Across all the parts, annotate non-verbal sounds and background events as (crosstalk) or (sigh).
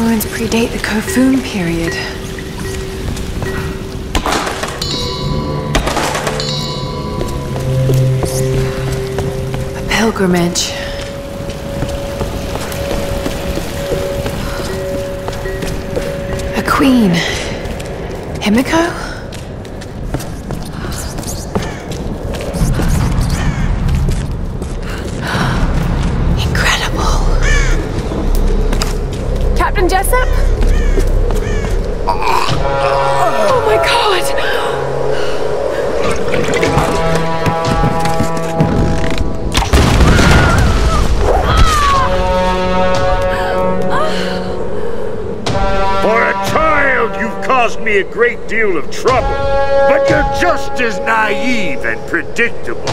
Ruins predate the Kofun period. A pilgrimage. A queen. Himiko? A great deal of trouble. But you're just as naive and predictable.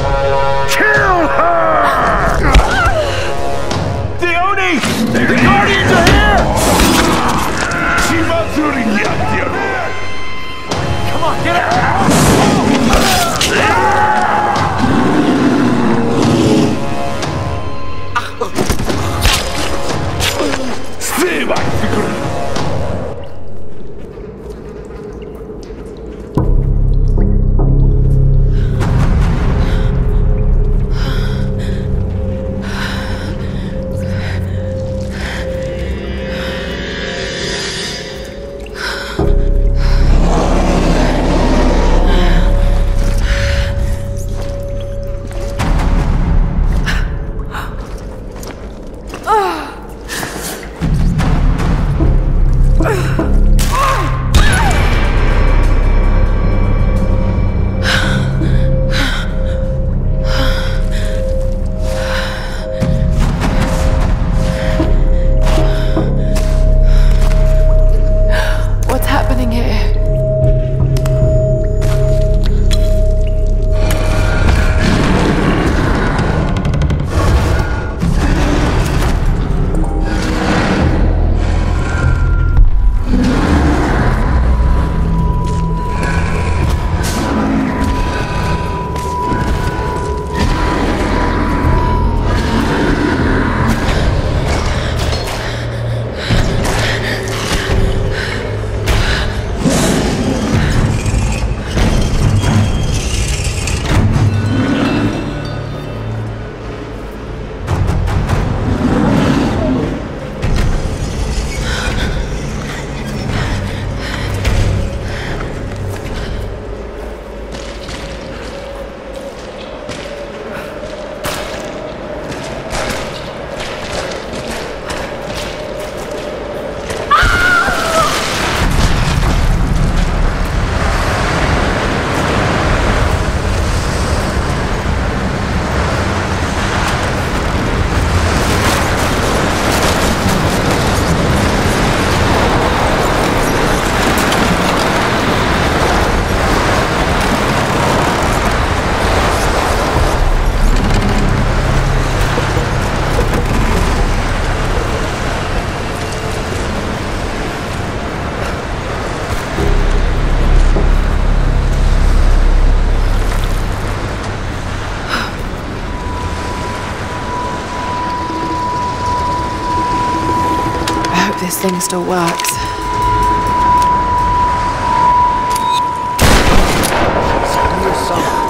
This thing still works.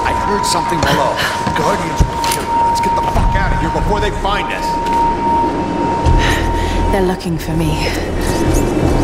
I heard something below. The Guardians were here. Let's get the fuck out of here before they find us. They're looking for me.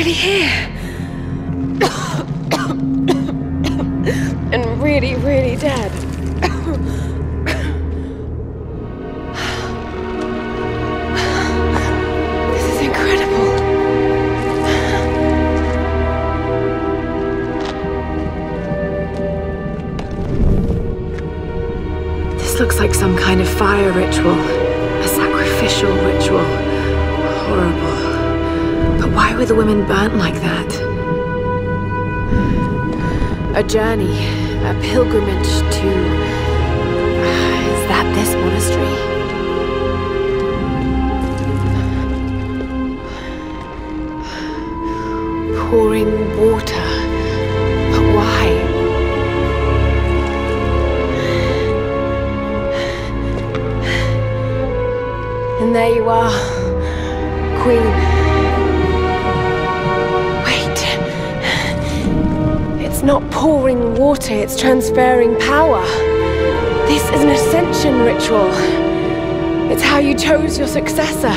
Really here. and really, really dead. this is incredible. This looks like some kind of fire ritual, a sacrificial ritual. Were the women burnt like that? A journey, a pilgrimage to. (sighs) Is that this monastery? Pouring water. But why? And there you are, not pouring water, it's transferring power. This is an ascension ritual. It's how you chose your successor.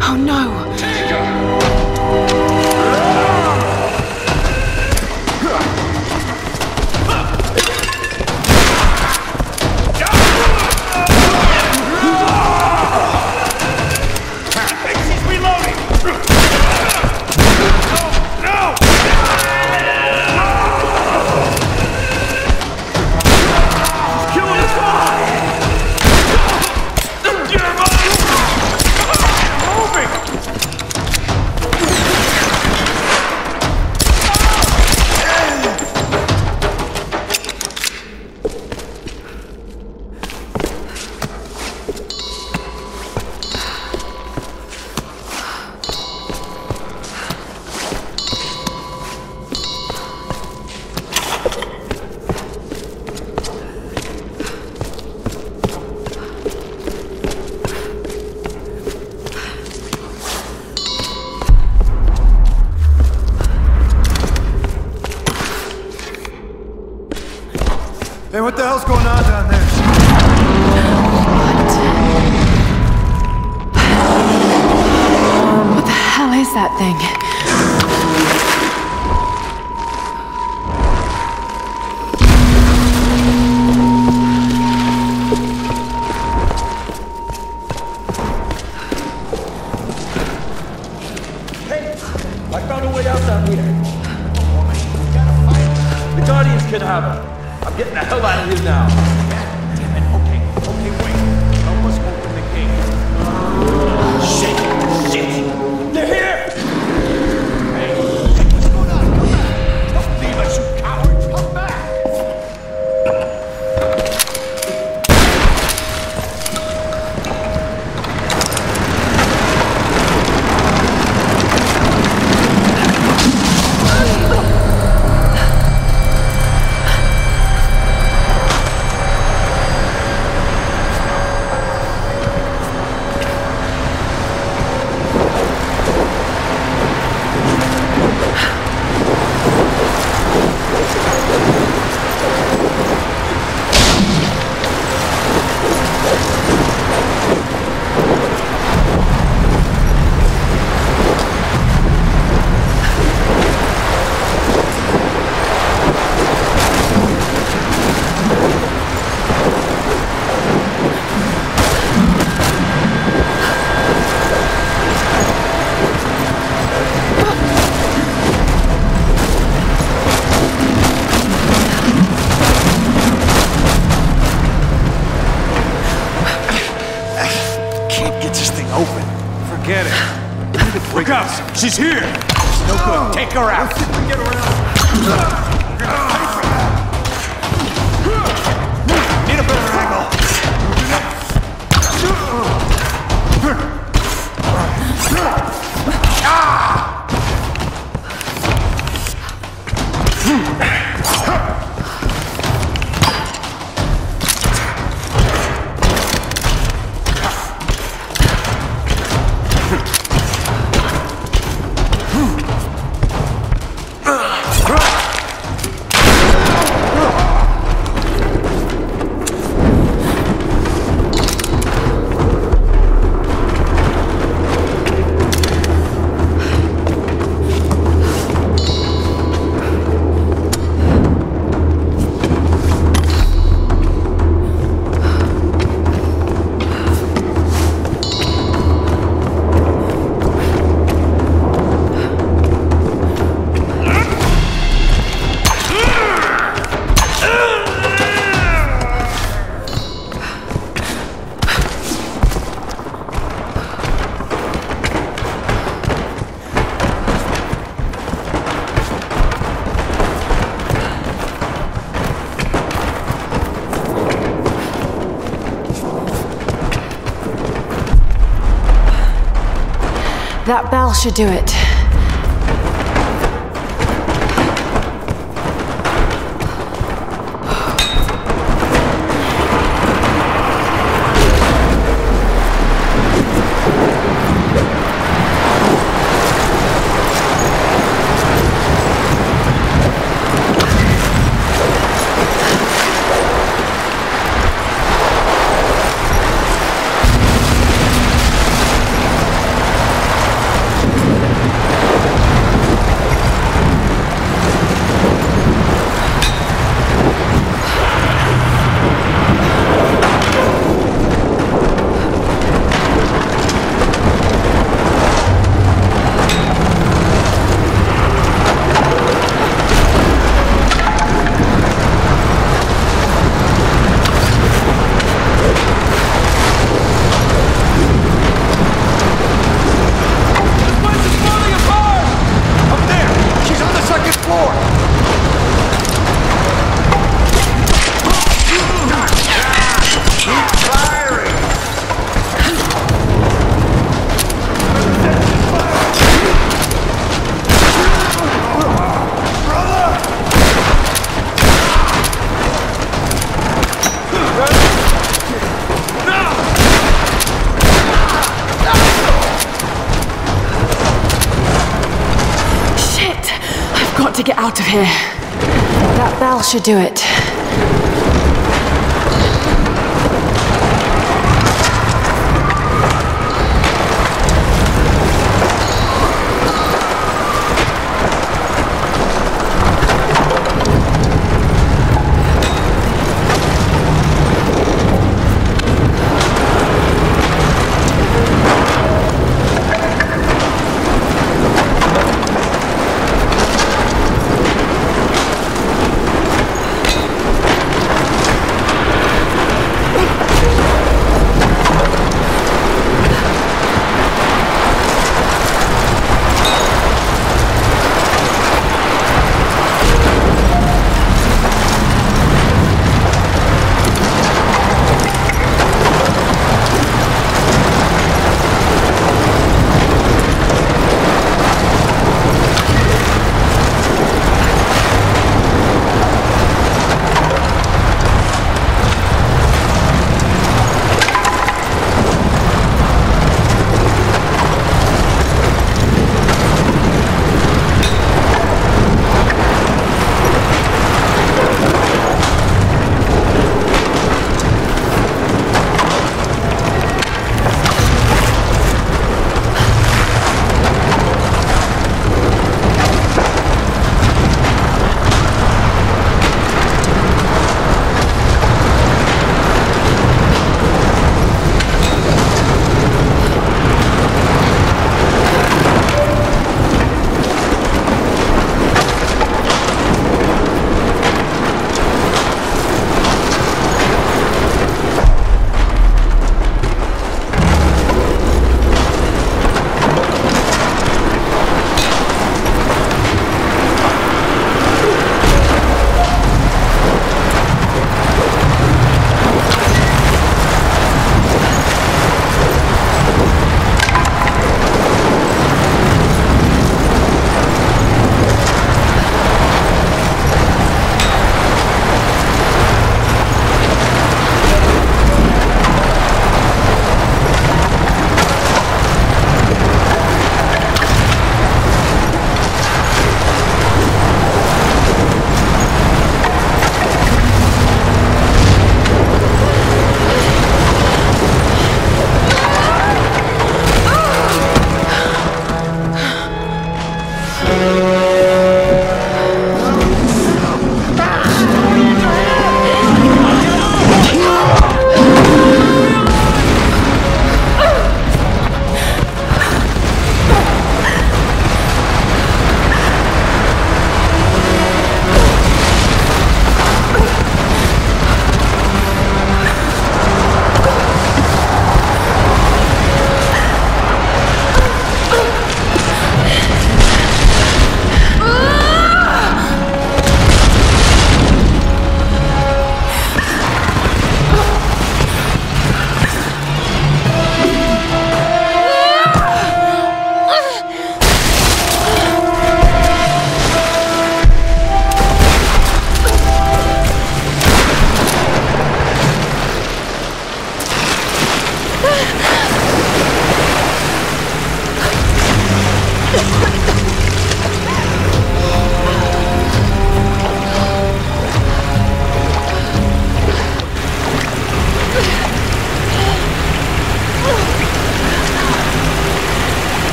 Oh no. Hey, what the hell's going on down there? What What the hell is that thing? Now. Damn it. Okay, okay, wait. She's here! No good. Take her out. Bell should do it. To get out of here. That bell should do it.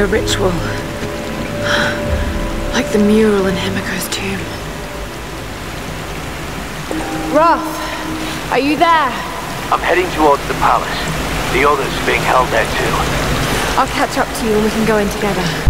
A ritual. Like the mural in Himiko's tomb. Roth, are you there? I'm heading towards the palace. The others are being held there too. I'll catch up to you and we can go in together.